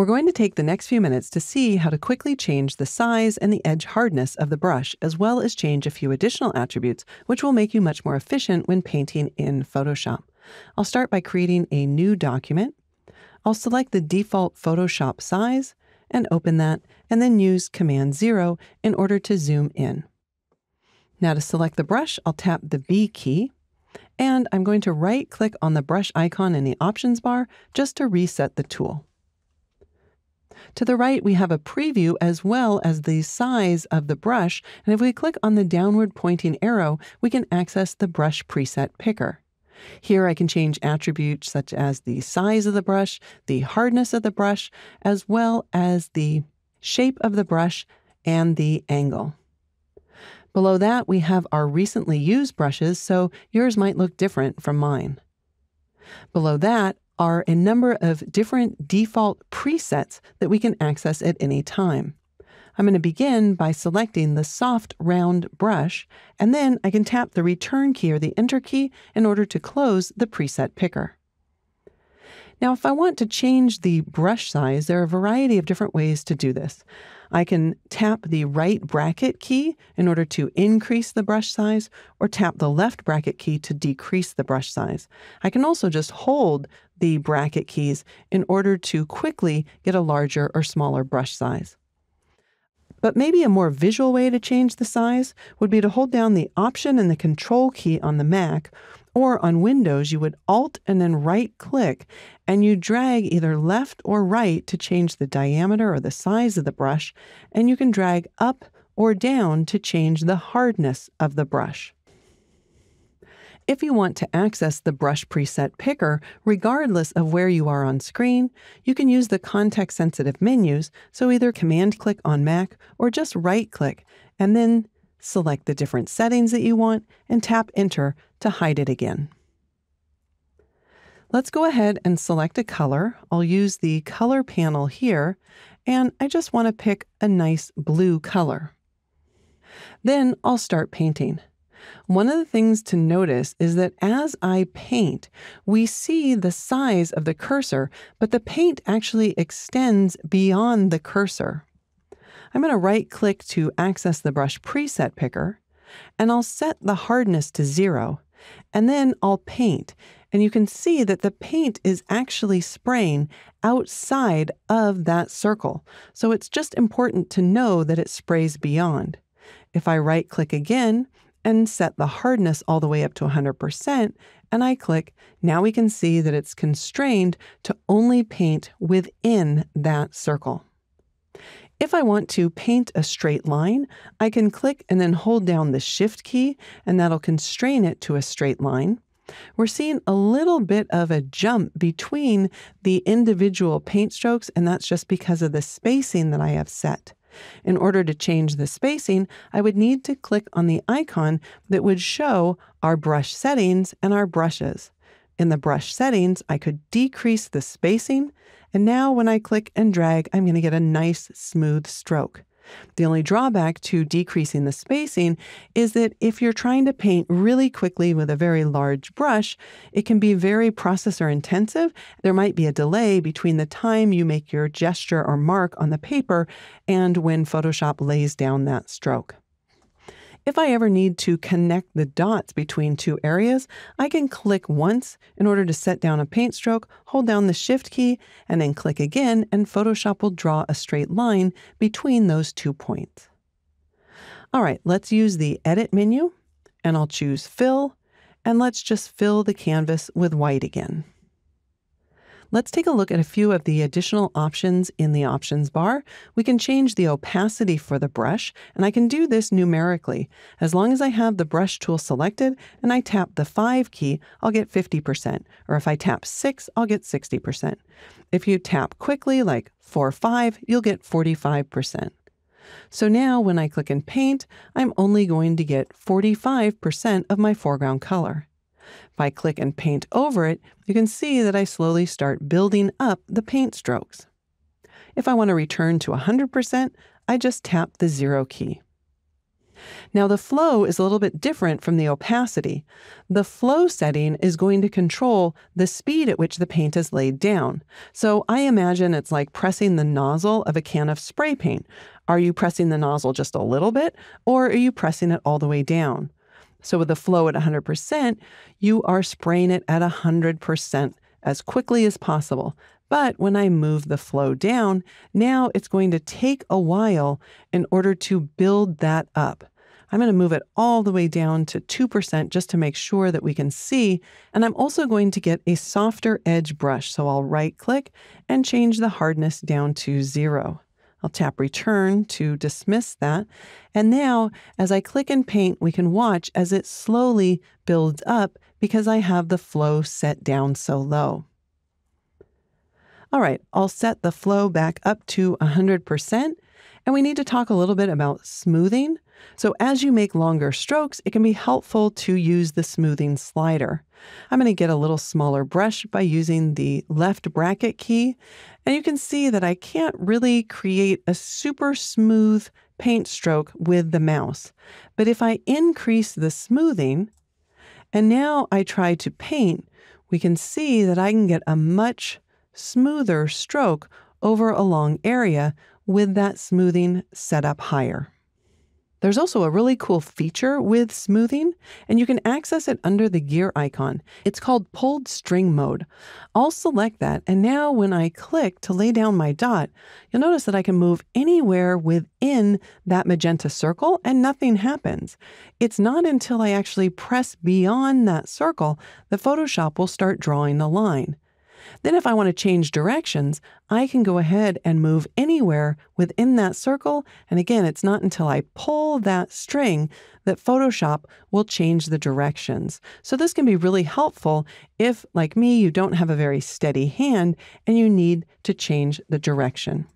We're going to take the next few minutes to see how to quickly change the size and the edge hardness of the brush, as well as change a few additional attributes, which will make you much more efficient when painting in Photoshop. I'll start by creating a new document. I'll select the default Photoshop size and open that, and then use Command 0 in order to zoom in. Now to select the brush, I'll tap the B key, and I'm going to right click on the brush icon in the options bar just to reset the tool. To the right, we have a preview as well as the size of the brush, and if we click on the downward pointing arrow, we can access the brush preset picker. Here I can change attributes such as the size of the brush, the hardness of the brush, as well as the shape of the brush and the angle. Below that, we have our recently used brushes, so yours might look different from mine. Below that are a number of different default presets that we can access at any time. I'm going to begin by selecting the soft round brush, and then I can tap the return key or the enter key in order to close the preset picker. Now, if I want to change the brush size, there are a variety of different ways to do this. I can tap the right bracket key in order to increase the brush size, or tap the left bracket key to decrease the brush size. I can also just hold the bracket keys in order to quickly get a larger or smaller brush size. But maybe a more visual way to change the size would be to hold down the Option and the Control key on the Mac, or on Windows, you would Alt and then right click, and you drag either left or right to change the diameter or the size of the brush, and you can drag up or down to change the hardness of the brush. If you want to access the brush preset picker, regardless of where you are on screen, you can use the context sensitive menus, so either command click on Mac or just right click and then select the different settings that you want and tap enter to hide it again. Let's go ahead and select a color. I'll use the color panel here, and I just want to pick a nice blue color. Then I'll start painting. One of the things to notice is that as I paint, we see the size of the cursor, but the paint actually extends beyond the cursor. I'm going to right click to access the brush preset picker, and I'll set the hardness to zero, and then I'll paint. And you can see that the paint is actually spraying outside of that circle. So it's just important to know that it sprays beyond. If I right click again, and set the hardness all the way up to 100%, and I click, now we can see that it's constrained to only paint within that circle. If I want to paint a straight line, I can click and then hold down the Shift key, and that'll constrain it to a straight line. We're seeing a little bit of a jump between the individual paint strokes, and that's just because of the spacing that I have set. In order to change the spacing, I would need to click on the icon that would show our brush settings and our brushes. In the brush settings, I could decrease the spacing, and now when I click and drag, I'm going to get a nice smooth stroke. The only drawback to decreasing the spacing is that if you're trying to paint really quickly with a very large brush, it can be very processor intensive. There might be a delay between the time you make your gesture or mark on the paper and when Photoshop lays down that stroke. If I ever need to connect the dots between two areas, I can click once in order to set down a paint stroke, hold down the Shift key, and then click again, and Photoshop will draw a straight line between those two points. All right, let's use the Edit menu, and I'll choose Fill, and let's just fill the canvas with white again. Let's take a look at a few of the additional options in the options bar. We can change the opacity for the brush, and I can do this numerically. As long as I have the brush tool selected and I tap the 5 key, I'll get 50%, or if I tap 6, I'll get 60%. If you tap quickly, like 4 5, you'll get 45%. So now when I click in Paint, I'm only going to get 45% of my foreground color. If I click and paint over it, you can see that I slowly start building up the paint strokes. If I want to return to 100%, I just tap the zero key. Now, the flow is a little bit different from the opacity. The flow setting is going to control the speed at which the paint is laid down. So I imagine it's like pressing the nozzle of a can of spray paint. Are you pressing the nozzle just a little bit, or are you pressing it all the way down? So with the flow at 100%, you are spraying it at 100% as quickly as possible. But when I move the flow down, now it's going to take a while in order to build that up. I'm going to move it all the way down to 2% just to make sure that we can see. And I'm also going to get a softer edge brush. So I'll right click and change the hardness down to zero. I'll tap return to dismiss that. And now, as I click and paint, we can watch as it slowly builds up because I have the flow set down so low. All right, I'll set the flow back up to 100%. And we need to talk a little bit about smoothing. So, as you make longer strokes, it can be helpful to use the smoothing slider. I'm going to get a little smaller brush by using the left bracket key. And you can see that I can't really create a super smooth paint stroke with the mouse. But if I increase the smoothing, and now I try to paint, we can see that I can get a much smoother stroke over a long area with that smoothing set up higher. There's also a really cool feature with smoothing, and you can access it under the gear icon. It's called pulled string mode. I'll select that, and now when I click to lay down my dot, you'll notice that I can move anywhere within that magenta circle and nothing happens. It's not until I actually press beyond that circle that Photoshop will start drawing the line. Then if I want to change directions, I can go ahead and move anywhere within that circle. And again, it's not until I pull that string that Photoshop will change the directions. So this can be really helpful if, like me, you don't have a very steady hand and you need to change the direction.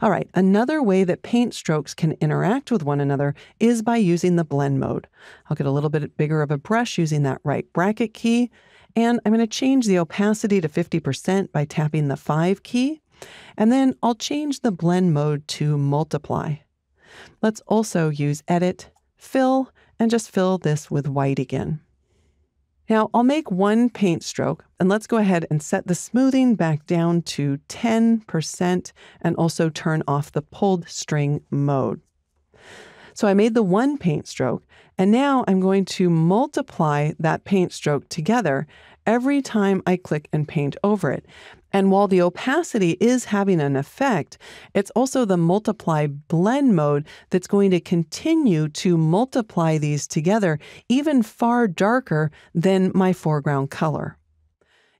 All right, another way that paint strokes can interact with one another is by using the blend mode. I'll get a little bit bigger of a brush using that right bracket key and I'm going to change the opacity to 50% by tapping the 5 key. And then I'll change the blend mode to multiply. Let's also use Edit, Fill, and just fill this with white again. Now I'll make one paint stroke and let's go ahead and set the smoothing back down to 10% and also turn off the pulled string mode. So I made the one paint stroke, and now I'm going to multiply that paint stroke together every time I click and paint over it. And while the opacity is having an effect, it's also the multiply blend mode that's going to continue to multiply these together even far darker than my foreground color.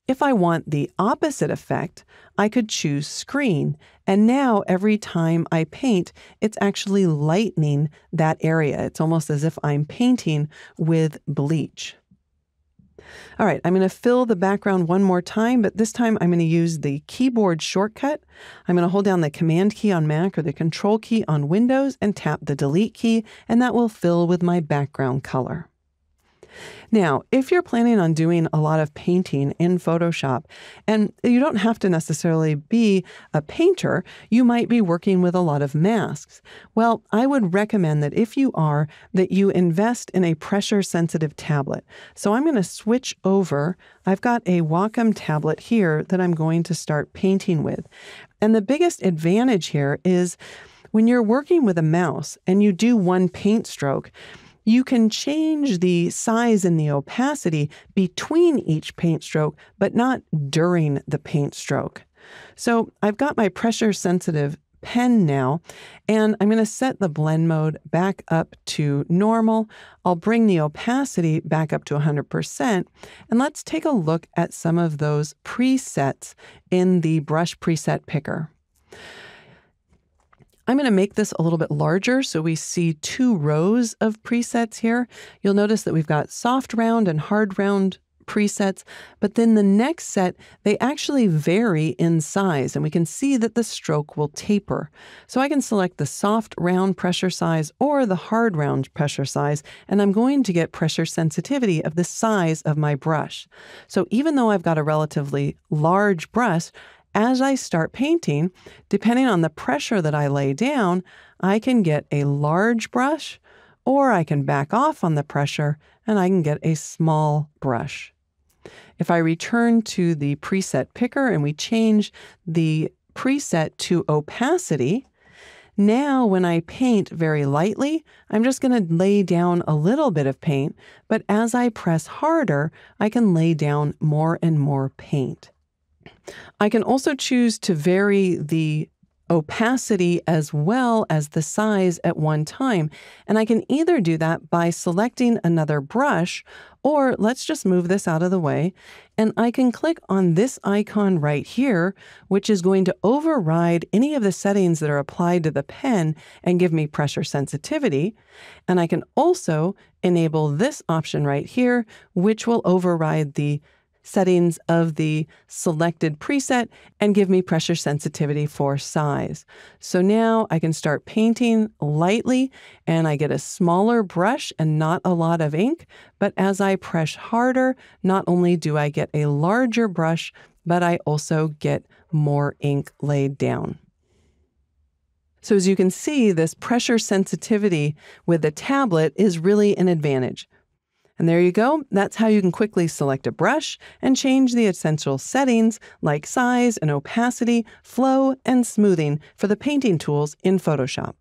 If I want the opposite effect, I could choose screen. And now every time I paint, it's actually lightening that area. It's almost as if I'm painting with bleach. All right, I'm going to fill the background one more time, but this time I'm going to use the keyboard shortcut. I'm going to hold down the Command key on Mac or the Control key on Windows and tap the Delete key, and that will fill with my background color. Now, if you're planning on doing a lot of painting in Photoshop, and you don't have to necessarily be a painter, you might be working with a lot of masks. Well, I would recommend that if you are, that you invest in a pressure sensitive tablet. So I'm going to switch over. I've got a Wacom tablet here that I'm going to start painting with. And the biggest advantage here is when you're working with a mouse and you do one paint stroke, you can change the size and the opacity between each paint stroke, but not during the paint stroke. So I've got my pressure sensitive pen now, and I'm going to set the blend mode back up to normal. I'll bring the opacity back up to 100%, and let's take a look at some of those presets in the brush preset picker. I'm going to make this a little bit larger so we see two rows of presets here. You'll notice that we've got soft round and hard round presets, but then the next set, they actually vary in size, and we can see that the stroke will taper. So I can select the soft round pressure size or the hard round pressure size, and I'm going to get pressure sensitivity of the size of my brush. So even though I've got a relatively large brush, as I start painting, depending on the pressure that I lay down, I can get a large brush or I can back off on the pressure and I can get a small brush. If I return to the preset picker and we change the preset to opacity, now when I paint very lightly, I'm just going to lay down a little bit of paint, but as I press harder, I can lay down more and more paint. I can also choose to vary the opacity as well as the size at one time. And I can either do that by selecting another brush, or let's just move this out of the way, and I can click on this icon right here, which is going to override any of the settings that are applied to the pen and give me pressure sensitivity. And I can also enable this option right here, which will override the settings of the selected preset and give me pressure sensitivity for size. So now I can start painting lightly and I get a smaller brush and not a lot of ink. But as I press harder, not only do I get a larger brush, but I also get more ink laid down. So as you can see, this pressure sensitivity with the tablet is really an advantage. And there you go. That's how you can quickly select a brush and change the essential settings like size and opacity, flow, and smoothing for the painting tools in Photoshop.